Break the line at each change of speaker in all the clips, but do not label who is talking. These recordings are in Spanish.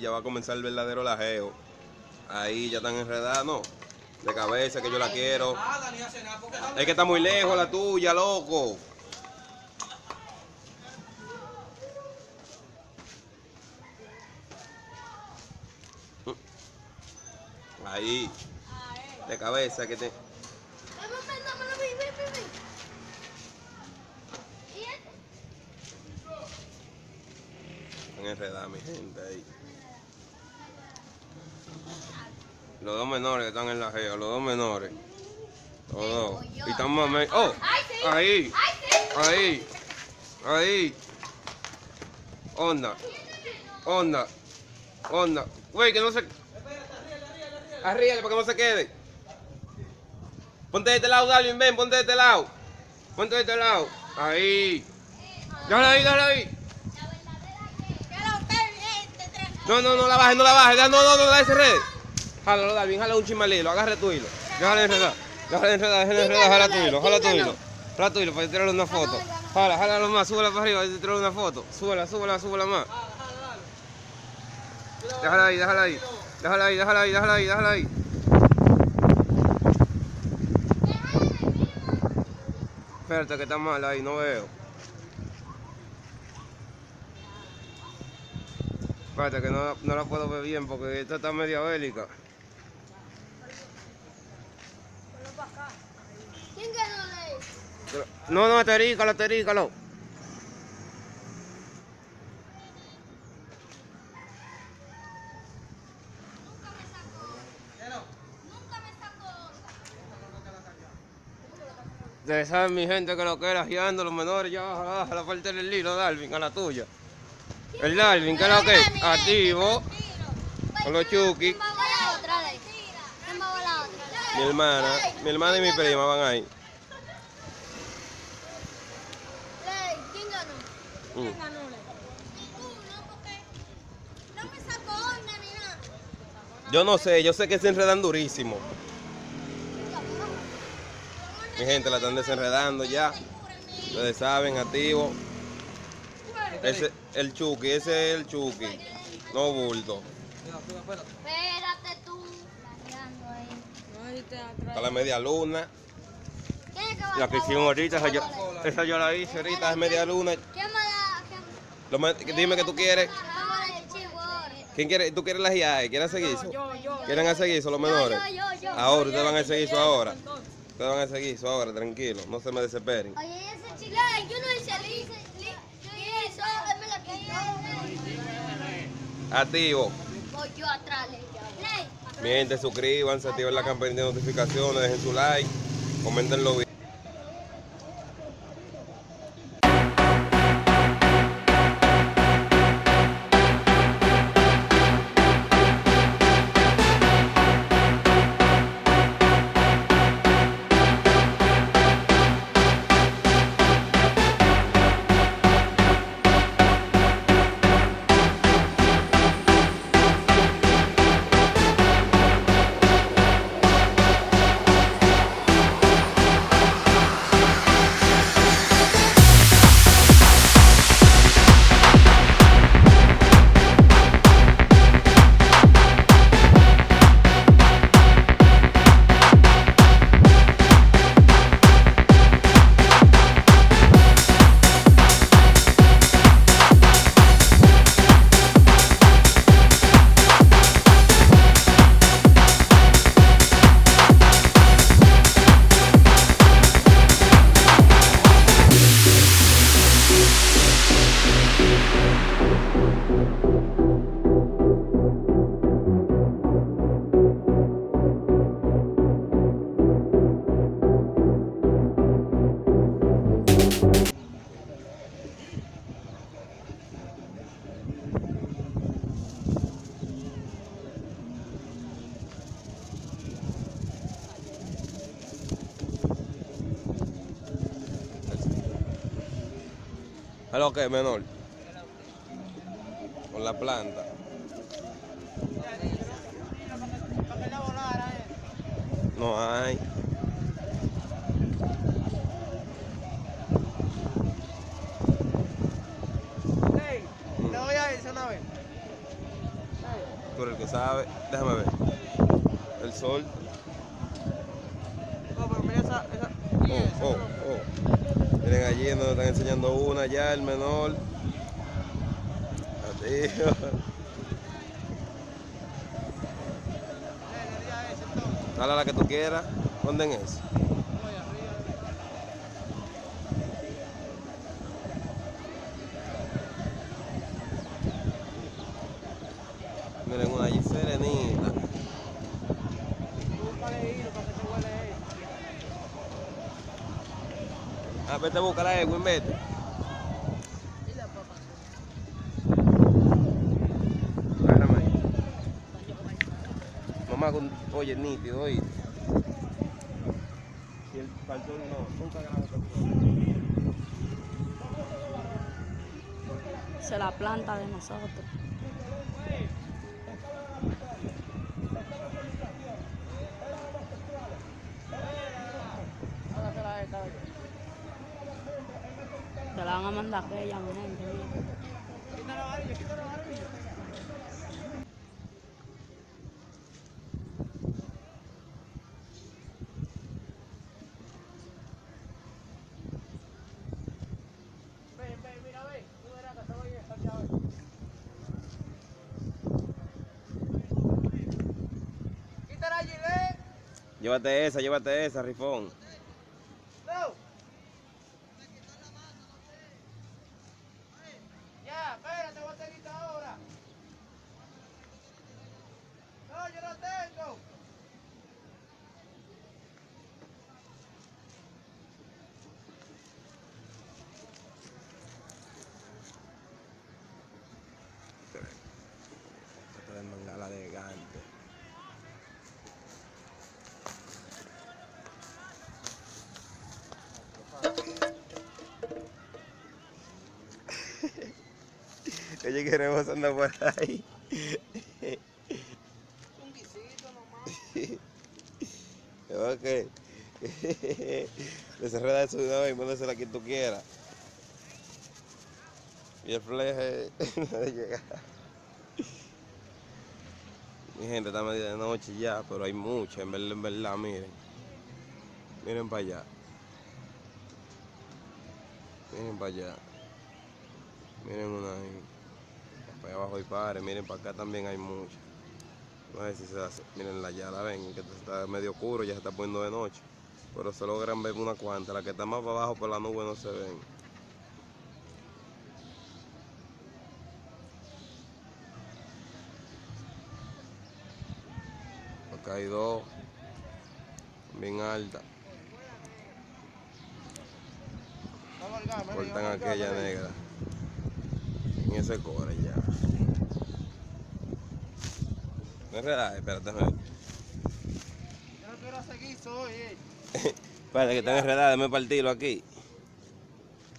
ya va a comenzar el verdadero lajeo. Ahí ya están enredadas, no. De cabeza que yo la quiero.
Está
Es que está muy lejos la tuya, loco. Ahí, de cabeza que te.
Vamos, dámelo, ven, ven, ven, ven. ¿Y este?
Están enredadas mi gente ahí. Los dos menores que están en la geo, los dos menores. Los dos. Y están más me- ¡Oh! Ahí, ahí, ahí. Onda, onda, onda. Güey, que no se. Arríale para que no se quede. Ponte de este lado, Darwin, ven, ponte de este lado. Ponte de este lado. Ahí. Déjalo ahí, déjalo ahí. No, no, no la bajes, no la bajes. No, no, no, no la red. Jálalo, Darwin, jala un chimalilo, agarre tu hilo. Déjale enredar. Déjale enredar, déjale enredar, jala tu hilo, jala tu hilo. Jala tu hilo para tirarle una foto. Jala, jálalo más, súbela para arriba, para tirarle una foto. Súbela, súbela, súbela más. Déjala ahí, déjala ahí. Déjala ahí, déjala ahí, déjala ahí, déjala ahí. Espérate que está mal ahí, no veo. Espérate que no, no la puedo ver bien porque esta está media bélica.
¿Quién ganó de ahí?
Pero- No, no, terícalo, terícalo.
Nunca me sacó onda.
Ustedes saben mi gente que lo que era guiando los menores ya baja, baja la parte del hilo, Darwin, a la tuya. El Darwin, que es lo que es? Activo, con los chuki.
¿Quién va a volar otra vez? ¿Quién va a volar otra vez?
Mi hermana, mi hermana y mi prima van ahí.
Ley, ¿quién ganó?
Mm.
ganó, Ley? Tú, no, porque no me sacó onda ni nada.
Yo no sé, yo sé que se enredan durísimo. Mi gente la están desenredando ya. Ustedes saben, activo. Ese, el Chucky, ese es el Chucky. No bulto.
Espérate.
Tú.
Está la media luna.
¿Quién es que va
La que hicimos ahorita, esa yo, esa yo la hice ahorita, es media luna.
¿Quién va a quién-
Lo dime que tú quieres. ¿Quién quiere? ¿Tú quieres la GIAE? ¿Quieres hacer guiso? ¿Quieren hacer guiso los menores? Ahora, ustedes van a hacer guiso ahora. Ustedes van a hacer guiso ahora, tranquilo. No se me desesperen.
Oye, ese yo no hice quitó.
Activo.
Voy yo atrás, Ley. Ley.
Mi gente, suscríbanse, activen la campanita de notificaciones, dejen su like, comenten los videos. ¿A lo que menor? Con la planta. No hay.
Hey, te voy a decir una vez.
sabe. Déjame ver. El sol.
No, pero mira esa. esa
Oh, oh, oh. Miren allí nos están enseñando una ya, el menor. Adiós. Dale a la que tú quieras. ¿Dónde eso? Miren una allí serenita. Vete a buscarla, Edwin, vete. Agárrame ahí. Mamá, con, oye, nítido, oíste. Si el cartón no, nunca graba cartón.
Esa es la planta de nosotros. Te la van a mandar aquella, mi gente. mira.
Quítala, Gilet.
Llévate esa, llévate esa, rifón.
No. Ya, espérate, voy a tener esta ahora. No, yo no tengo.
Esto es mangala elegante. Oye, queremos andar por ahí.
Un guisito nomás.
Ok. Desenreda eso de una vez y mándasela a quien tú quieras. Y el fleje no de llegar. Mi gente está media de noche ya, pero hay mucha, en verdad, en verdad, miren. Miren para allá. Miren para allá. Miren una ahí. Para abajo hay pares, miren para acá también hay muchas. No sé si se hace. Miren la ya la ven, que está medio oscuro, ya se está poniendo de noche. Pero se logran ver una cuanta. La que está más para abajo por la nube no se ven. Acá hay dos. Bien altas.
Vamos al gas,
Cortan aquella negra. En ese core ya. No es real, espérate. espérate.
Yo no quiero hoy, eh.
Espérate que están enredadas, déjame partirlo aquí.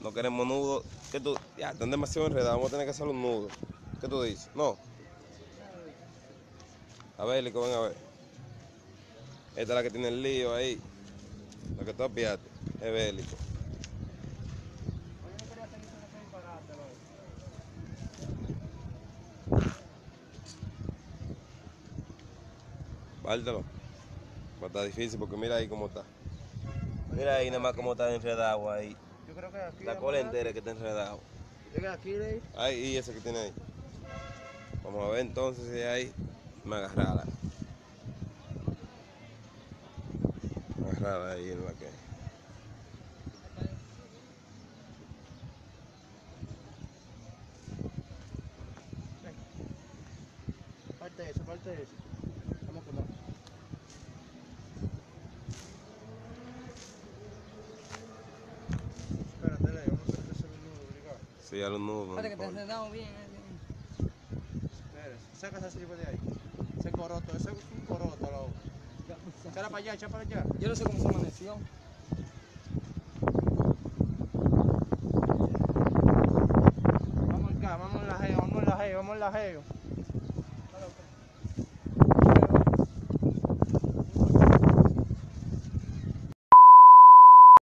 No queremos nudo. ¿Qué tú? Ya, están demasiado enredados, vamos a tener que hacer un nudo. ¿Qué tú dices? No. A ver, Lico, ven a ver. Esta es la que tiene el lío ahí. La que tú apiaste. Es bélico. Bártelo. Pues está difícil porque mira ahí cómo está. Mira ahí nada más cómo está enredado ahí.
Yo creo que aquí.
La cola entera que está enredado.
Llega aquí, Ley.
Ahí, y ese que tiene ahí. Vamos a ver entonces si hay. Me agarrala. Agarrala ahí en la que.
Parte eso, parte eso. Vamos con Espérate, Ley, vamos a hacer ese nudo, obligado.
Sí, a los nudos.
Espérate que te enredamos bien, eh.
Espera, saca esa sirve de ahí. Ese coroto, ese es un coroto, loco. Échala para allá, échala para allá.
Yo no sé cómo se amaneció.
Vamos acá, vamos en la geo, vamos en la geo, vamos en la geo.